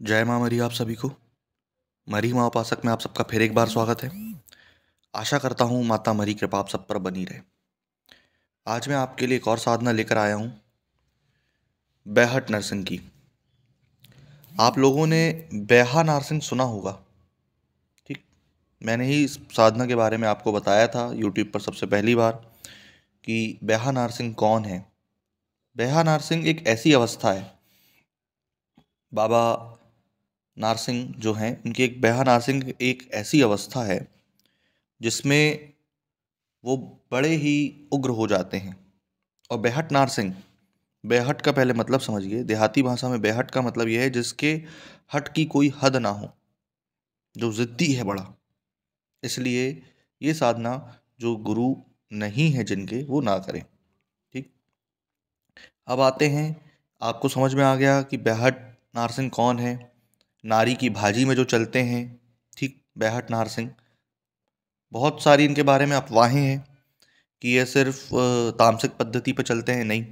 जय माँ मरी आप सभी को। मरी माँ उपासक में आप सबका फिर एक बार स्वागत है। आशा करता हूँ माता मरी कृपा आप सब पर बनी रहे। आज मैं आपके लिए एक और साधना लेकर आया हूँ। बैहट नरसिंह की। आप लोगों ने बैहा नरसिंह सुना होगा। ठीक, मैंने ही इस साधना के बारे में आपको बताया था यूट्यूब पर सबसे पहली बार कि बैहा नारसिंह कौन है। बैहा नारसिंह एक ऐसी अवस्था है। बाबा नारसिंह जो हैं, उनकी एक बेहा नारसिंह एक ऐसी अवस्था है, जिसमें वो बड़े ही उग्र हो जाते हैं। और बेहट नारसिंह, बेहट का पहले मतलब समझिए, देहाती भाषा में बेहट का मतलब यह है जिसके हट की कोई हद ना हो, जो ज़िद्दी है बड़ा। इसलिए ये साधना जो गुरु नहीं है जिनके, वो ना करें, ठीक? अब आते हैं, आपको समझ में आ गया कि बेहट नारसिंह कौन है? नारी की भाजी में जो चलते हैं, ठीक, बैहट नार सिंह। बहुत सारी इनके बारे में अफवाहें हैं कि ये सिर्फ़ तामसिक पद्धति पर चलते हैं, नहीं।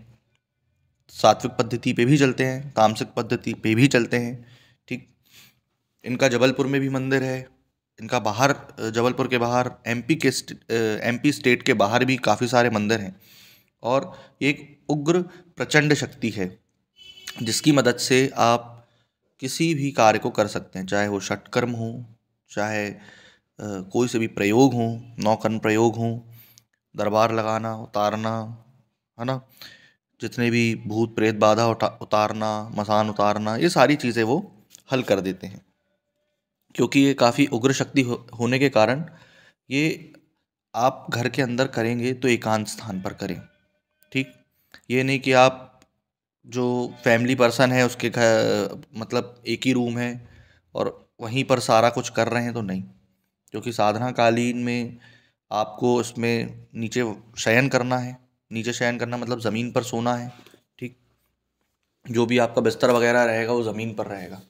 सात्विक पद्धति पे भी चलते हैं, तामसिक पद्धति पे भी चलते हैं, ठीक। इनका जबलपुर में भी मंदिर है, इनका बाहर जबलपुर के बाहर, एमपी के एमपी स्टेट के बाहर भी काफ़ी सारे मंदिर हैं। और एक उग्र प्रचंड शक्ति है, जिसकी मदद से आप किसी भी कार्य को कर सकते हैं चाहे वो षटकर्म हो चाहे कोई से भी प्रयोग हो नौकन प्रयोग हो दरबार लगाना उतारना है ना? जितने भी भूत प्रेत बाधा उतारना मसान उतारना ये सारी चीज़ें वो हल कर देते हैं। क्योंकि ये काफ़ी उग्र शक्ति हो, होने के कारण ये आप घर के अंदर करेंगे तो एकांत स्थान पर करें ठीक? ये नहीं कि आप जो फैमिली पर्सन है, उसके घर मतलब एक ही रूम है और वहीं पर सारा कुछ कर रहे हैं तो नहीं। क्योंकि साधना कालीन में आपको उसमें नीचे शयन करना है। नीचे शयन करना मतलब ज़मीन पर सोना है, ठीक? जो भी आपका बिस्तर वगैरह रहेगा, वो ज़मीन पर रहेगा।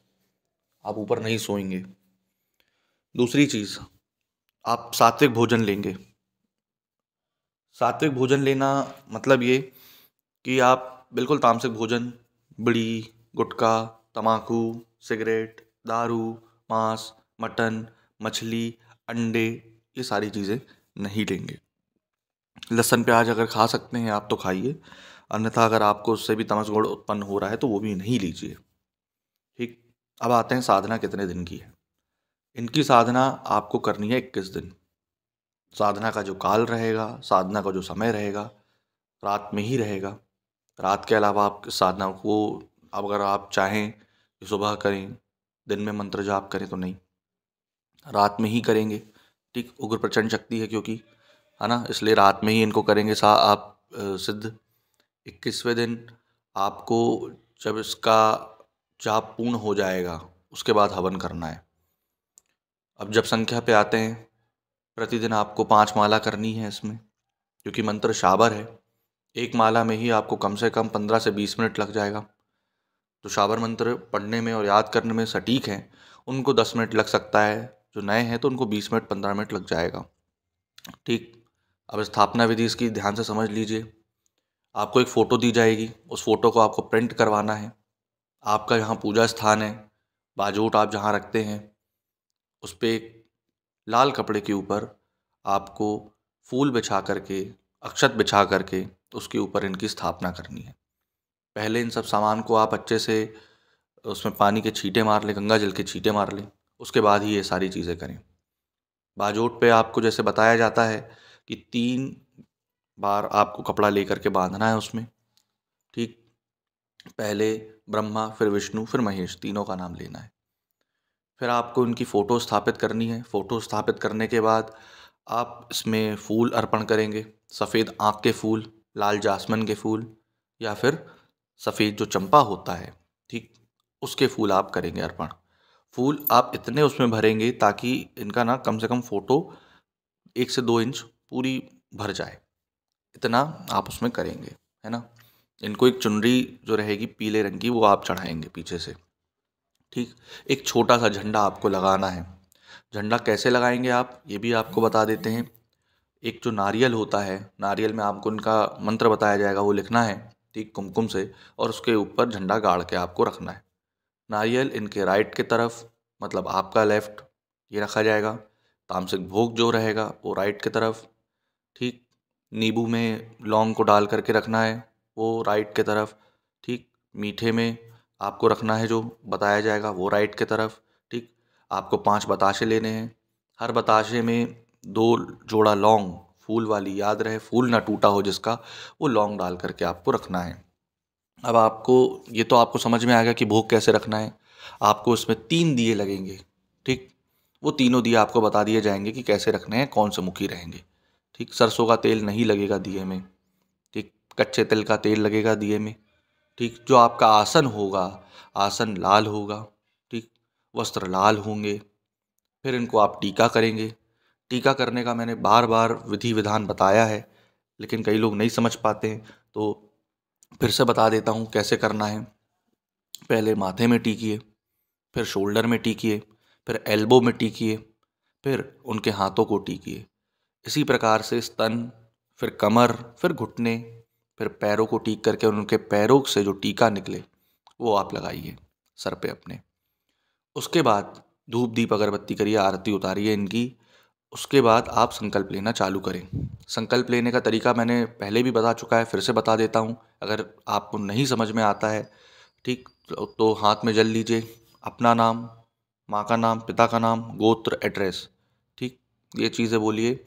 आप ऊपर नहीं सोएँगे। दूसरी चीज़, आप सात्विक भोजन लेंगे। सात्विक भोजन लेना मतलब ये कि आप बिल्कुल तामसिक भोजन, बीड़ी, गुटखा तम्बाकू सिगरेट, दारू, मांस, मटन, मछली, अंडे, ये सारी चीज़ें नहीं लेंगे। लहसन प्याज अगर खा सकते हैं आप तो खाइए, अन्यथा अगर आपको उससे भी तमस गुण उत्पन्न हो रहा है तो वो भी नहीं लीजिए। ठीक, अब आते हैं साधना कितने दिन की है? इनकी साधना आपको करनी है इक्कीस दिन। साधना का जो काल रहेगा, साधना का जो समय रहेगा, रात में ही रहेगा। रात के अलावा आप साधना को अगर आप चाहें कि सुबह करें, दिन में मंत्र जाप करें तो नहीं। रात में ही करेंगे। ठीक, उग्र प्रचंड शक्ति है क्योंकि, है ना? इसलिए रात में ही इनको करेंगे। सा आप सिद्ध इक्कीसवें दिन आपको जब इसका जाप पूर्ण हो जाएगा, उसके बाद हवन करना है। अब जब संख्या पे आते हैं, प्रतिदिन आपको पाँच माला करनी है इसमें, क्योंकि मंत्र शाबर है। एक माला में ही आपको कम से कम पंद्रह से बीस मिनट लग जाएगा। जो शाबर मंत्र पढ़ने में और याद करने में सटीक हैं। उनको दस मिनट लग सकता है, जो नए हैं तो उनको बीस मिनट, पंद्रह मिनट लग जाएगा। ठीक, अब स्थापना विधि इसकी ध्यान से समझ लीजिए। आपको एक फ़ोटो दी जाएगी, उस फ़ोटो को आपको प्रिंट करवाना है। आपका जहाँ पूजा स्थान है, बाजूट आप जहाँ रखते हैं, उस पर लाल कपड़े के ऊपर आपको फूल बिछा करके अक्षत बिछा करके उसके ऊपर इनकी स्थापना करनी है। पहले इन सब सामान को आप अच्छे से उसमें पानी के छींटे मार लें, गंगा जल के छींटे मार लें, उसके बाद ही ये सारी चीज़ें करें। बाजोट पे आपको जैसे बताया जाता है कि तीन बार आपको कपड़ा लेकर के बांधना है उसमें। ठीक, पहले ब्रह्मा, फिर विष्णु, फिर महेश, तीनों का नाम लेना है। फिर आपको इनकी फ़ोटो स्थापित करनी है। फ़ोटो स्थापित करने के बाद आप इसमें फूल अर्पण करेंगे। सफ़ेद आँख के फूल, लाल जासमन के फूल या फिर सफ़ेद जो चंपा होता है, ठीक? उसके फूल आप करेंगे अर्पण। फूल आप इतने उसमें भरेंगे ताकि इनका ना कम से कम फ़ोटो एक से दो इंच पूरी भर जाए। इतना आप उसमें करेंगे, है ना? इनको एक चुनरी जो रहेगी पीले रंग की वो आप चढ़ाएँगे पीछे से, ठीक? एक छोटा सा झंडा आपको लगाना है। झंडा कैसे लगाएँगे आप, ये भी आपको बता देते हैं। एक जो नारियल होता है, नारियल में आपको उनका मंत्र बताया जाएगा, वो लिखना है, ठीक, कुमकुम से, और उसके ऊपर झंडा गाड़ के आपको रखना है। नारियल इनके राइट के तरफ़ मतलब आपका लेफ़्ट, ये रखा जाएगा, तामसिक भोग जो रहेगा, वो राइट के तरफ़, ठीक, नींबू में लौंग को डाल करके रखना है, वो राइट के तरफ़, ठीक, मीठे में आपको रखना है जो बताया जाएगा, वो राइट के तरफ़, ठीक, आपको पाँच बताशे लेने हैं, हर बताशे में दो जोड़ा लौंग, फूल वाली याद रहे, फूल ना टूटा हो जिसका, वो लौंग डाल करके आपको रखना है। अब आपको, ये तो आपको समझ में आ गया कि भोग कैसे रखना है। आपको इसमें तीन दिए लगेंगे, ठीक? वो तीनों दिए आपको बता दिए जाएँगे कि कैसे रखने हैं, कौन से मुखी रहेंगे, ठीक? सरसों का तेल नहीं लगेगा दिए में, ठीक? कच्चे तेल का तेल लगेगा दिए में, ठीक? जो आपका आसन होगा, आसन लाल होगा, ठीक? वस्त्र लाल होंगे, फिर इनको आप टीका करेंगे टीका करने का मैंने बार बार विधि विधान बताया है, लेकिन कई लोग नहीं समझ पाते हैं तो फिर से बता देता हूँ कैसे करना है। पहले माथे में टीकिए, फिर शोल्डर में टीकिए, फिर एल्बो में टीकिए, फिर उनके हाथों को टीकिए। इसी प्रकार से स्तन, फिर कमर, फिर घुटने, फिर पैरों को टीक करके उनके पैरों से जो टीका निकले, वो आप लगाइए सर पे अपने। उसके बाद धूप दीप अगरबत्ती करिए, आरती उतारिए इनकी उसके बाद आप संकल्प लेना चालू करें। संकल्प लेने का तरीका मैंने पहले भी बता चुका है, फिर से बता देता हूँ। अगर आपको नहीं समझ में आता है, ठीक तो हाथ में जल लीजिए। अपना नाम, माँ का नाम, पिता का नाम, गोत्र, एड्रेस, ठीक, ये चीज़ें बोलिए।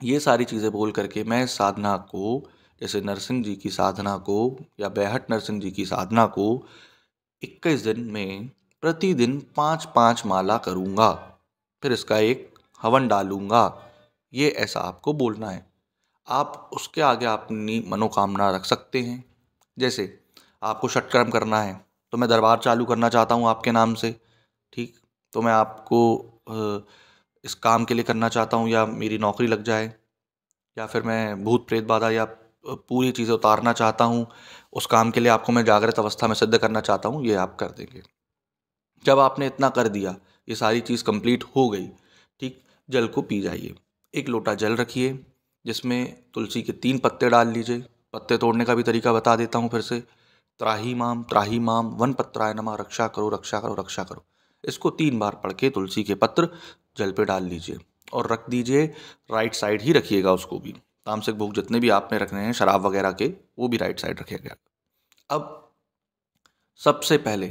ये सारी चीज़ें बोल करके मैं साधना को, जैसे नरसिंह जी की साधना को या बैहट नरसिंह जी की साधना को इक्कीस दिन में प्रतिदिन पाँच पाँच माला करूँगा। फिर इसका एक हवन डालूँगा। ये ऐसा आपको बोलना है। आप उसके आगे अपनी मनोकामना रख सकते हैं। जैसे, आपको षटकर्म करना है तो मैं दरबार चालू करना चाहता हूँ आपके नाम से, ठीक? तो मैं आपको इस काम के लिए करना चाहता हूँ या मेरी नौकरी लग जाए, या फिर मैं भूत प्रेत बाधा या पूरी चीज़ें उतारना चाहता हूँ, उस काम के लिए आपको मैं जागृत अवस्था में सिद्ध करना चाहता हूँ, ये आप कर देंगे। जब आपने इतना कर दिया, ये सारी चीज़ कंप्लीट हो गई, ठीक? जल को पी जाइए। एक लोटा जल रखिए, जिसमें तुलसी के तीन पत्ते डाल लीजिए। पत्ते तोड़ने का भी तरीका बता देता हूँ फिर से। त्राही माम त्राही माम, वन पत्राय नमा, रक्षा करो रक्षा करो रक्षा करो। इसको तीन बार पढ़ के तुलसी के पत्र जल पे डाल लीजिए और रख दीजिए। राइट साइड ही रखिएगा उसको भी। तामसिक भोग जितने भी आपने रखने हैं, शराब वगैरह के, वो भी राइट साइड रखिएगा अब सबसे पहले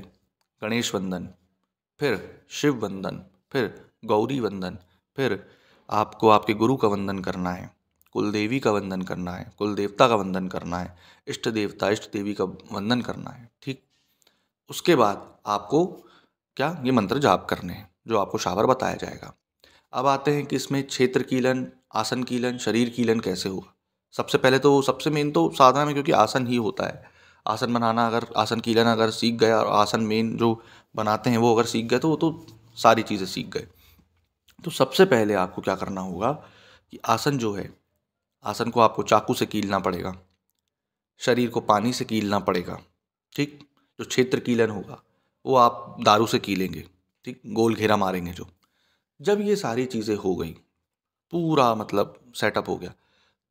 गणेश वंदन, फिर शिव वंदन, फिर गौरी वंदन फिर आपको आपके गुरु का वंदन करना है कुल देवी का वंदन करना है कुल देवता का वंदन करना है, इष्ट देवता, इष्ट देवी का वंदन करना है, ठीक? उसके बाद आपको क्या? ये मंत्र जाप करने हैं, जो आपको शावर बताया जाएगा। अब आते हैं कि इसमें क्षेत्र कीलन, आसन कीलन, शरीर कीलन कैसे होगा? सबसे पहले तो सबसे मेन तो साधना में क्योंकि आसन ही होता है। आसन बनाना अगर, आसन कीलन अगर सीख गए और आसन मेन जो बनाते हैं वो अगर सीख गए तो वो तो सारी चीज़ें सीख गए। तो सबसे पहले आपको क्या करना होगा कि आसन जो है, आसन को आपको चाकू से कीलना पड़ेगा, शरीर को पानी से कीलना पड़ेगा, ठीक? जो क्षेत्र कीलन होगा, वो आप दारू से कीलेंगे, ठीक? गोल घेरा मारेंगे जो। जब ये सारी चीज़ें हो गई, पूरा मतलब सेटअप हो गया,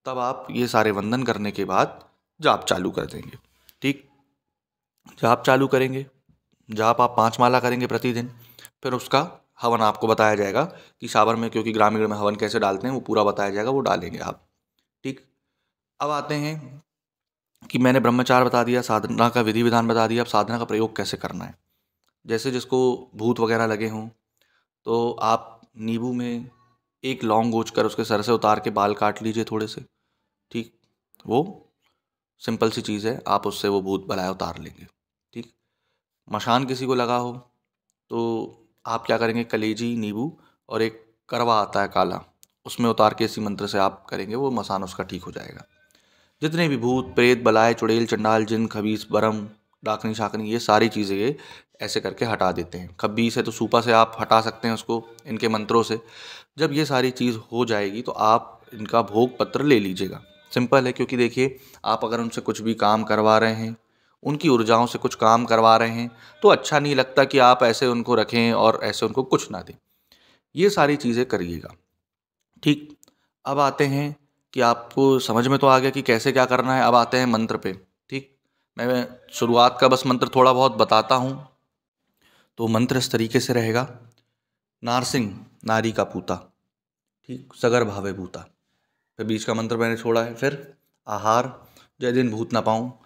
तब आप ये सारे वंदन करने के बाद जाप चालू कर देंगे, ठीक? जाप चालू करेंगे, जाप आप पाँच माला करेंगे प्रतिदिन, फिर उसका हवन आपको बताया जाएगा कि सावर में, क्योंकि ग्रामीण में हवन कैसे डालते हैं, वो पूरा बताया जाएगा, वो डालेंगे आप। ठीक? अब आते हैं कि मैंने ब्रह्मचार बता दिया, साधना का विधि विधान बता दिया, अब साधना का प्रयोग कैसे करना है? जैसे जिसको भूत वगैरह लगे हों तो आप नींबू में एक लौंग गोच कर उसके सर से उतार के बाल काट लीजिए थोड़े से। ठीक? वो सिंपल सी चीज़ है, आप उससे वो भूत बलाए उतार लेंगे। ठीक? मशान किसी को लगा हो तो आप क्या करेंगे? कलेजी, नींबू और एक करवा आता है काला, उसमें उतार के इसी मंत्र से आप करेंगे, वो मसान उसका ठीक हो जाएगा। जितने भी भूत, प्रेत बलाए चुड़ैल, चंडाल, जिन, खबीस, बरम, डाकनी, शाकनी, ये सारी चीज़ें ये ऐसे करके हटा देते हैं। खबीस है तो सूपा से आप हटा सकते हैं उसको, इनके मंत्रों से। जब ये सारी चीज़ हो जाएगी तो आप इनका भोग पत्र ले लीजिएगा। सिंपल है, क्योंकि देखिए, आप अगर उनसे कुछ भी काम करवा रहे हैं उनकी ऊर्जाओं से कुछ काम करवा रहे हैं तो अच्छा नहीं लगता कि आप ऐसे उनको रखें और ऐसे उनको कुछ ना दें। ये सारी चीज़ें करिएगा। ठीक, अब आते हैं कि आपको समझ में तो आ गया कि कैसे क्या करना है, अब आते हैं मंत्र पे। ठीक, मैं शुरुआत का बस मंत्र थोड़ा बहुत बताता हूँ। तो मंत्र इस तरीके से रहेगा, नारसिंह, नारी का पूता। ठीक, सगर भावे भूता। फिर बीच का मंत्र मैंने छोड़ा है, फिर आहार, जय दिन भूत ना पाऊँ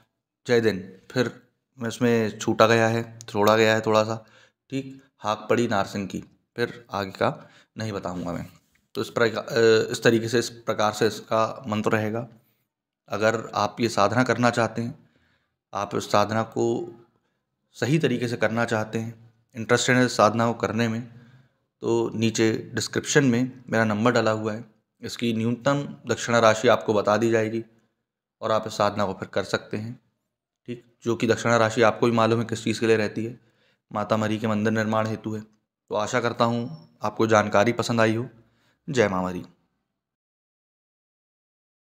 जय दिन। फिर इसमें छूटा गया है छोड़ा गया है थोड़ा सा ठीक, हाक पड़ी नारसिंह की। फिर आगे का नहीं बताऊँगा मैं। तो इस प्रकार इस तरीके से इस प्रकार से इसका मंत्र रहेगा। अगर आप ये साधना करना चाहते हैं, आप इस साधना को सही तरीके से करना चाहते हैं इंटरेस्टेड है इस साधना को करने में तो नीचे डिस्क्रिप्शन में मेरा नंबर डाला हुआ है। इसकी न्यूनतम दक्षिणा राशि आपको बता दी जाएगी और आप इस साधना को फिर कर सकते हैं। जो कि दक्षिणा राशि आपको भी मालूम है किस चीज़ के लिए रहती है। माता मरी के मंदिर निर्माण हेतु है। तो आशा करता हूँ आपको जानकारी पसंद आई हो। जय माँ मरी।